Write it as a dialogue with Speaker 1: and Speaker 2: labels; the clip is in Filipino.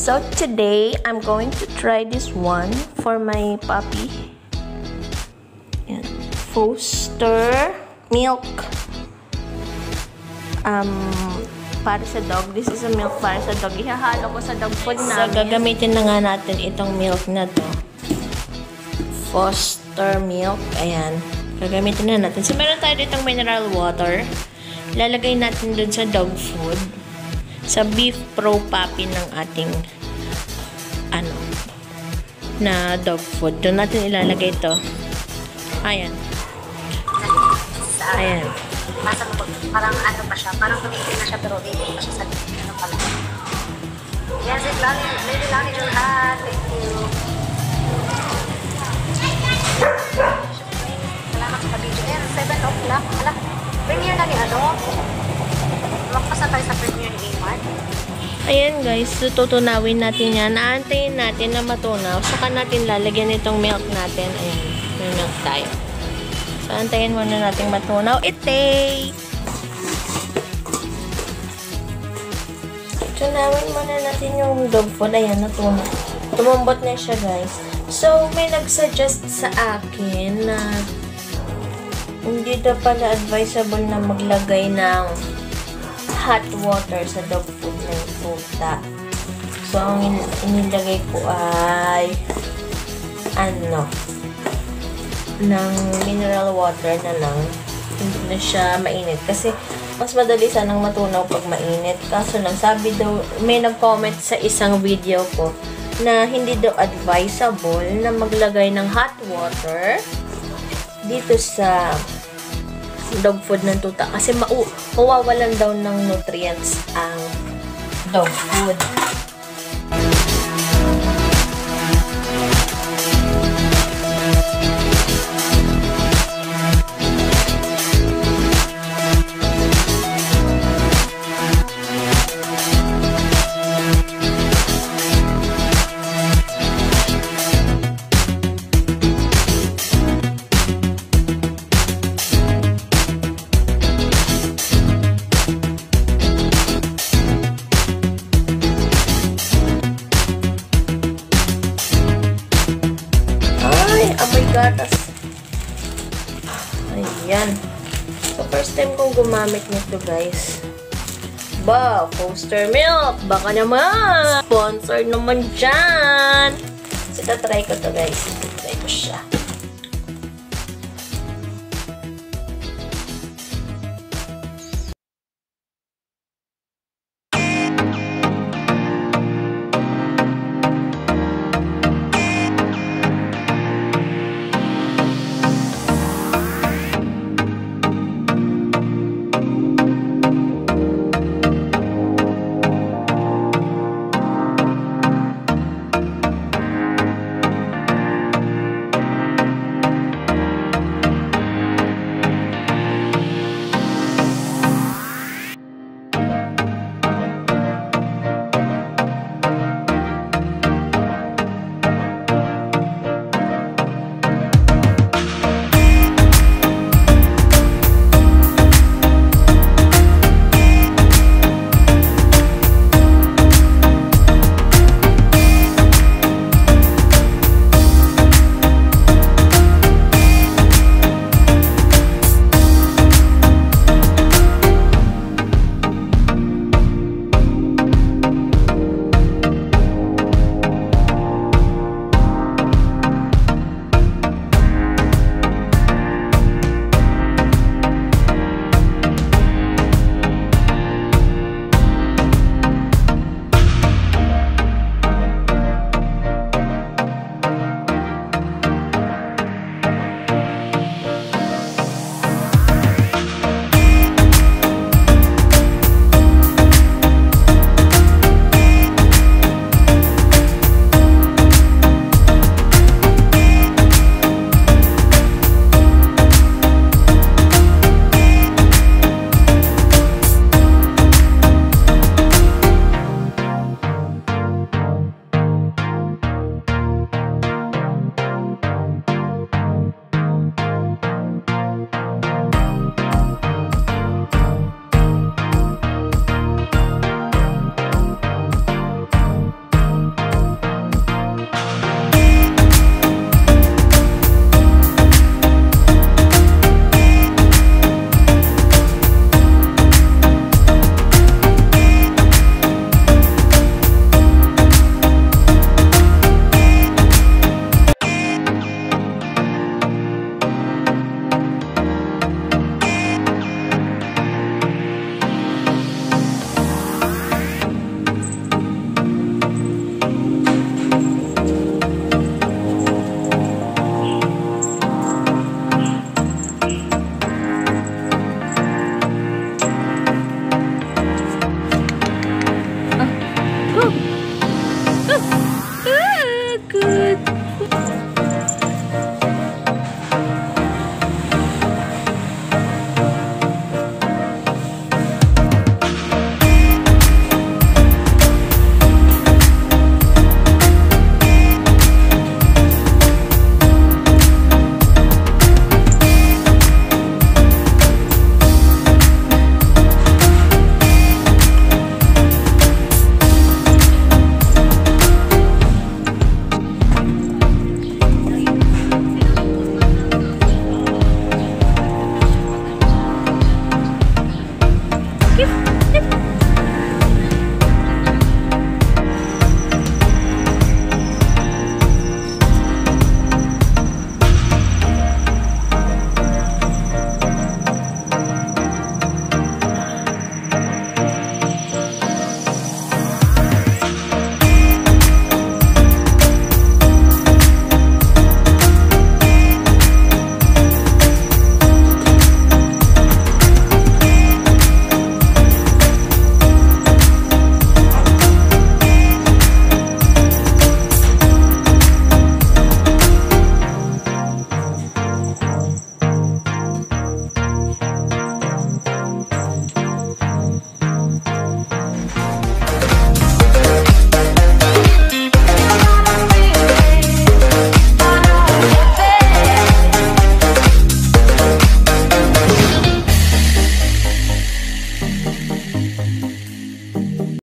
Speaker 1: So today, I'm going to try this one for my puppy. Yan. Foster milk. Um, para sa dog. This is a milk para sa dog. Ihahalo ko sa dog food namin. So, gagamitin na nga natin itong milk na to. Foster milk. Ayan. Gagamitin na natin. So, meron tayo ditong mineral water. Lalagay natin dun sa dog food. Sa beef pro puppy ng ating na dog food. Doon natin ilalagay to. Ayan. Ayan.
Speaker 2: Parang ano pa siya, parang tumitin na siya pero hindi pa siya sa ano pala. Yes, it lang, baby lang ni Julhan. Thank you. Salamat sa video. Ayan, 7 o'clock. Alam, premiere na ni ano?
Speaker 1: Ayan guys, tutunawin natin yan. Aantayin natin na matunaw. Saka natin lalagyan itong milk natin. Ayan, may milk tayo. So, antayin muna natin matunaw. Ite! Tunawin muna natin yung dog food. Ayan, natunaw. Tumambot na siya guys. So, may nagsuggest sa akin na hindi daw pala advisable na maglagay ng hot water sa dog food ng tuta. So, ang in- inilagay ko ay ano ng mineral water na lang. Hindi na siya mainit. Kasi, mas madali sanang matunaw pag mainit. Kaso lang, sabi daw, may nag-comment sa isang video ko na hindi daw advisable na maglagay ng hot water dito sa dog food ng tuta kasi mawawalan daw ng nutrients ang dog food. Time kong gumamit nito, guys. Ba, Foster Milk. Baka naman. Sponsor naman dyan. So, try ko to, guys. Try ko siya.